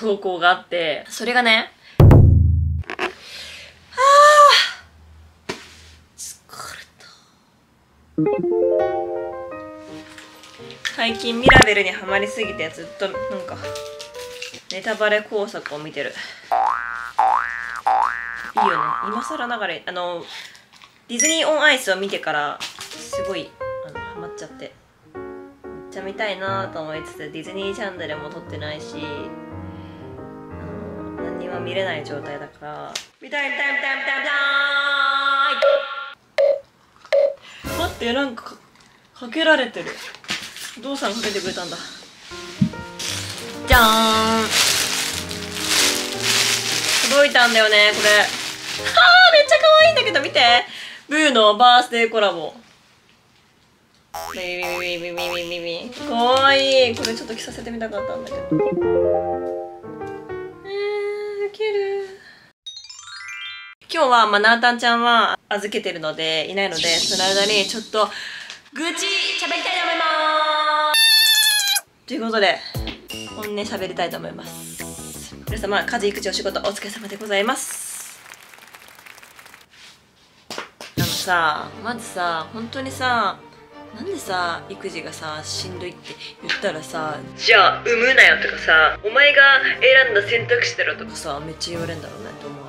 投稿があって。それがね最近ミラベルにはまりすぎてずっとなんかネタバレ工作を見てる。いいよね。今更ながらあのディズニーオンアイスを見てからすごいあのハマっちゃって。めっちゃ見たいなと思いつつディズニーチャンネルも撮ってないし見れない状態だから。見たい見たい見たい見たい見たい待ってなんかかけられてる。お父さんかけてくれたんだ。じゃーん。届いたんだよねこれ。はあめっちゃ可愛いんだけど見て。ブーのバースデーコラボ。ビビビビビビビビかわいい。これちょっと着させてみたかったんだけど。えー、ウケる。今日はまあナータンちゃんは預けてるのでいないのでその間にちょっと愚痴喋りたいと思います。ということで本音喋りたいと思います。皆様家事育児お仕事お疲れ様でございます。あのさまずさ本当にさなんでさ育児がさしんどいって言ったらさじゃあ産むなよとかさお前が選んだ選択肢だろとかさめっちゃ言われるんだろうねと思う。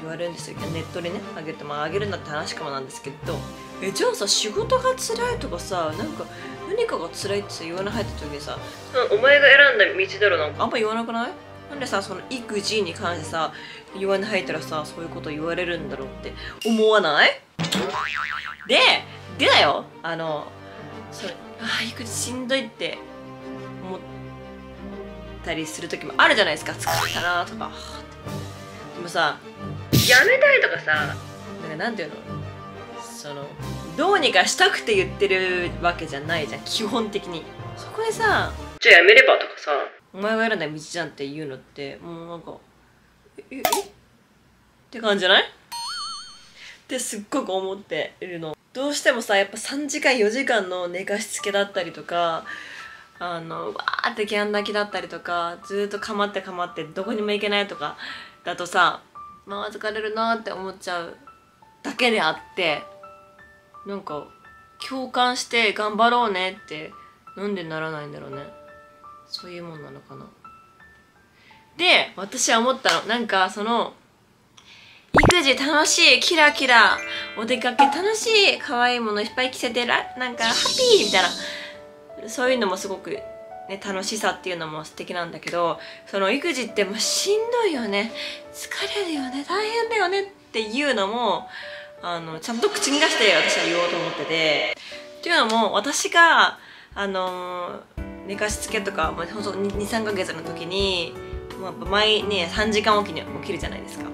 言われるんですよ。ネットにねあげてまああげるんだって話かもなんですけどえじゃあさ仕事が辛いとかさなんか何かが辛いってさ言わない入った時にさお前が選んだ道だろなんか。あんま言わなくない？なんでさその育児に関してさ言わない入ったらさそういうこと言われるんだろうって思わない？ででだよ。あのそれあ育児しんどいって思ったりする時もあるじゃないですか。疲れたなとか。でもさやめたいとかさなんかなんていうの？そのどうにかしたくて言ってるわけじゃないじゃん。基本的に。そこでさじゃあやめればとかさ。お前が選んだ道じゃんって言うのってもうなんかええって感じじゃない？ってすっごく思っているのどうしてもさやっぱ3時間4時間の寝かしつけだったりとかあのわーってギャン泣きだったりとかずっとかまってかまってどこにも行けないとかだとさまあ疲れるなって思っちゃうだけであってなんか共感して頑張ろうねってなんでならないんだろうね。そういうもんなのかな。で私は思ったのなんかその育児楽しいキラキラお出かけ楽しい可愛いものいっぱい着せてらなんかハッピーみたいな。そういうのもすごく、ね、楽しさっていうのも素敵なんだけどその育児ってもうしんどいよね。疲れるよね。大変だよね。っていうのもあのちゃんと口に出して私は言おうと思ってて。っていうのも私があの寝かしつけとか、まあ、23ヶ月の時に、まあ、毎ね3時間おきに起きるじゃないですか。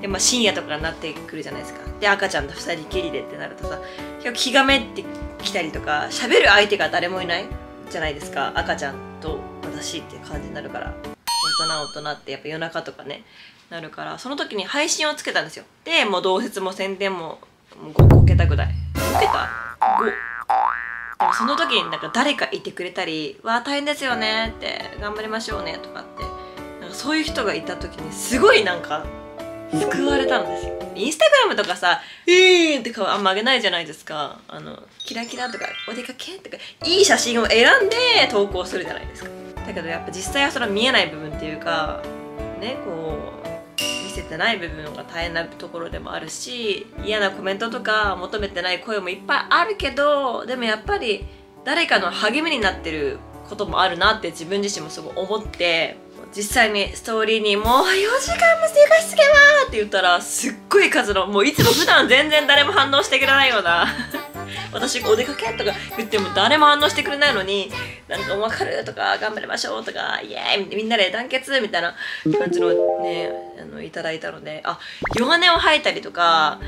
で、まあ、深夜とかになってくるじゃないですか。で赤ちゃんと2人きりでってなるとさ結構気がめってきたりとか喋る相手が誰もいないじゃないですか。赤ちゃんと私って感じになるから。大人大人ってやっぱ夜中とかねなるから。その時に配信をつけたんですよ。でもう同説も宣伝ももう 5, 5桁ぐらい。5桁 ?5 でもその時になんか誰かいてくれたり「わあ大変ですよね」って「頑張りましょうね」とかってなんかそういう人がいた時にすごいなんか救われたんですよインスタグラムとかさ「えー!」って顔あんま上げないじゃないですかあのキラキラとかお出かけとかいい写真を選んで投稿するじゃないですかだけどやっぱ実際はそれは見えない部分っていうかねこう見せてない部分が大変なところでもあるし嫌なコメントとか求めてない声もいっぱいあるけどでもやっぱり誰かの励みになってることもあるなって自分自身もすごい思って実際にストーリーにもう4時間も生活しつけわーって言ったらすっごい数のもういつも普段全然誰も反応してくれないような。私お出かけとか言っても誰も反応してくれないのになんか分かるとか頑張りましょうとかイエーイみんなで団結みたいな感じのねあのいただいたのであ弱音を吐いたりとか、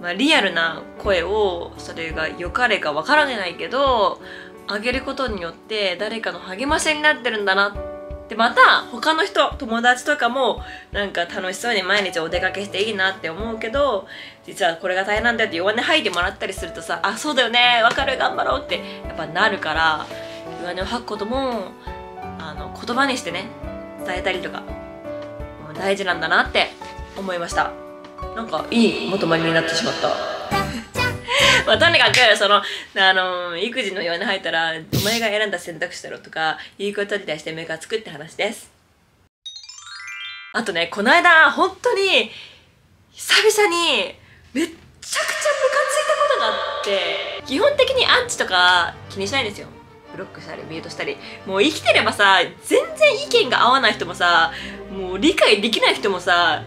まあ、リアルな声をそれが良かれか分からないけどあげることによって誰かの励ましになってるんだなってでまた他の人友達とかもなんか楽しそうに毎日お出かけしていいなって思うけど実はこれが大変なんだよって弱音吐いてもらったりするとさあそうだよねわかる頑張ろうってやっぱなるから弱音を吐くこともあの言葉にしてね伝えたりとか大事なんだなって思いました。なんかいいまとまりになってしまった。まあ、とにかくそのあの育児のように入ったらお前が選んだ選択肢だろとかいうことに対して目がつくって話です。あとねこの間本当に久々にめっちゃくちゃムカついたことがあって基本的にアンチとか気にしないんですよ。ブロックしたりミュートしたり。もう生きてればさ全然意見が合わない人もさもう理解できない人もさ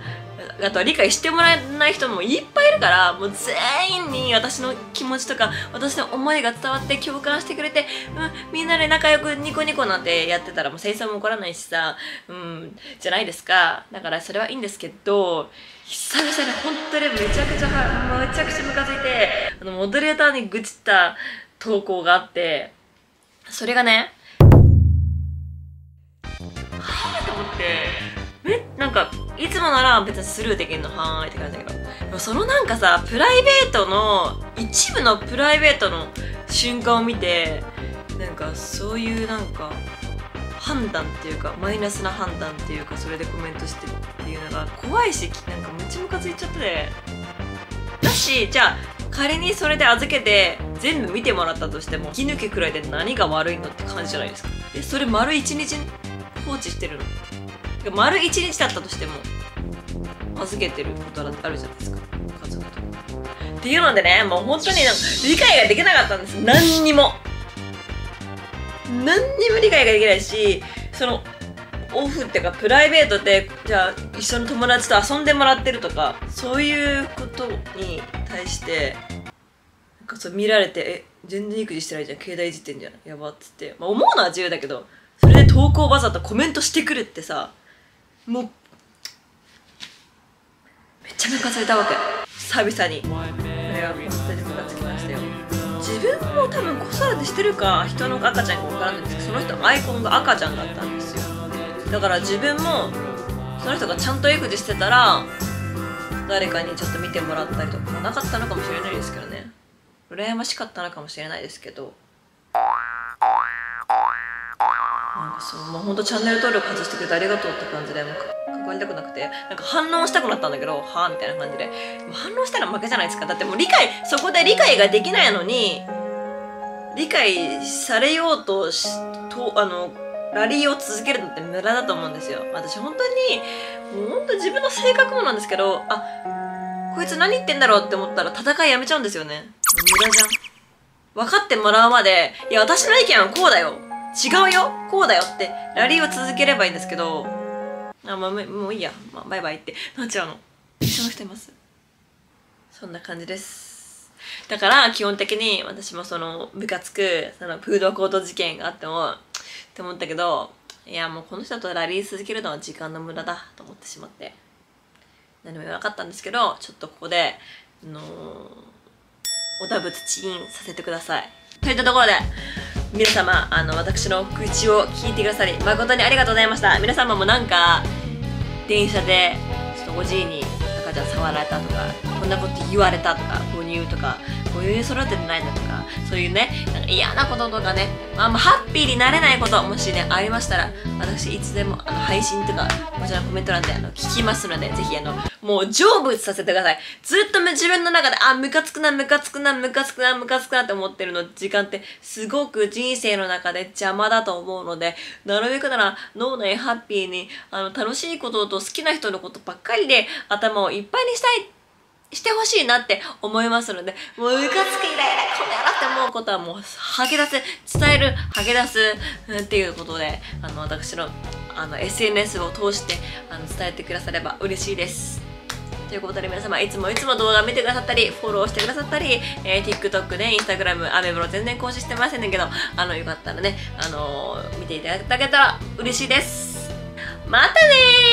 あとは理解してもらえない人もいっぱいいるからもう全員に私の気持ちとか私の思いが伝わって共感してくれて、うん、みんなで仲良くニコニコなんてやってたらもう生産も起こらないしさ、うん、じゃないですか。だからそれはいいんですけど久々に本当にめちゃくちゃめちゃくちゃムカついてあのモデレーターに愚痴った投稿があってそれがねはぁと思ってめなんかいつもなら別にスルーできるのはーいって感じだけど。でもそのなんかさプライベートの一部のプライベートの瞬間を見てなんかそういうなんか判断っていうかマイナスな判断っていうかそれでコメントしてるっていうのが怖いしなんかめっちゃムカついちゃって。だしじゃあ仮にそれで預けて全部見てもらったとしても引き抜けくらいで何が悪いのって感じじゃないですか。えそれ丸一日放置してるの？丸一日だったとしても預けてることあるじゃないですか。家族とっていうのでねもう本当になんか理解ができなかったんです。何にも。何にも理解ができないしそのオフっていうかプライベートでじゃあ一緒の友達と遊んでもらってるとかそういうことに対してなんかそう見られてえ全然育児してないじゃん携帯いじってんじゃんやばっつって、まあ、思うのは自由だけどそれで投稿わざとコメントしてくるってさもう。めっちゃムカついたわけ。久々に。これは本当にムカつきましたよ。自分も多分子育てしてるか人の赤ちゃんか分からないんですけどその人アイコンが赤ちゃんだったんですよ。だから自分もその人がちゃんと育児してたら誰かにちょっと見てもらったりとかもなかったのかもしれないですけどね。羨ましかったのかもしれないですけど。そうもうほんとチャンネル登録外してくれてありがとうって感じでもう関わりたくなくてなんか反応したくなったんだけどはあみたいな感じで。反応したら負けじゃないですか。だってもう理解そこで理解ができないのに理解されようとしとあのラリーを続けるのって無駄だと思うんですよ。私本当にもう本当自分の性格もなんですけどあこいつ何言ってんだろうって思ったら戦いやめちゃうんですよね。無駄じゃん。分かってもらうまでいや私の意見はこうだよ。違うよこうだよってラリーを続ければいいんですけど。あ、まあ、もういいや、まあ、バイバイって。なっちゃうの。一緒の人います？そんな感じです。だから基本的に私もそのムカつくそのフードコート事件があってもって思ったけどいやもうこの人とラリー続けるのは時間の無駄だと思ってしまって。何も言わなかったんですけどちょっとここであのー、おだぶつチンさせてください。といったところで皆様あの私の愚痴を聞いてくださり誠にありがとうございました。皆様もなんか電車でちょっとおじいに赤ちゃん触られたとかんなこと言われたとか母乳とか母乳育ててないんだとかそういうねなんか嫌なこととかね、まあ、まあハッピーになれないこともしねありましたら私いつでもあの配信とかこちらのコメント欄であの聞きますのでぜひあのもう成仏させてください。ずっと自分の中であムカつくなムカつくなムカつくなムカつくなって思ってるの時間ってすごく人生の中で邪魔だと思うのでなるべくなら脳内ハッピーにあの楽しいことと好きな人のことばっかりで頭をいっぱいにしたいってしてほしいなって思いますので、もうムカつくイライラこの野郎って思うことはもう吐き出す、伝える、吐き出すっていうことで、あの、私のあの SNS を通してあの伝えてくだされば嬉しいです。ということで皆様いつもいつも動画見てくださったりフォローしてくださったり、えー、TikTok で Instagram アメブロ全然更新してませんけどあのよかったらね、あのー、見ていただけたら嬉しいですまたねー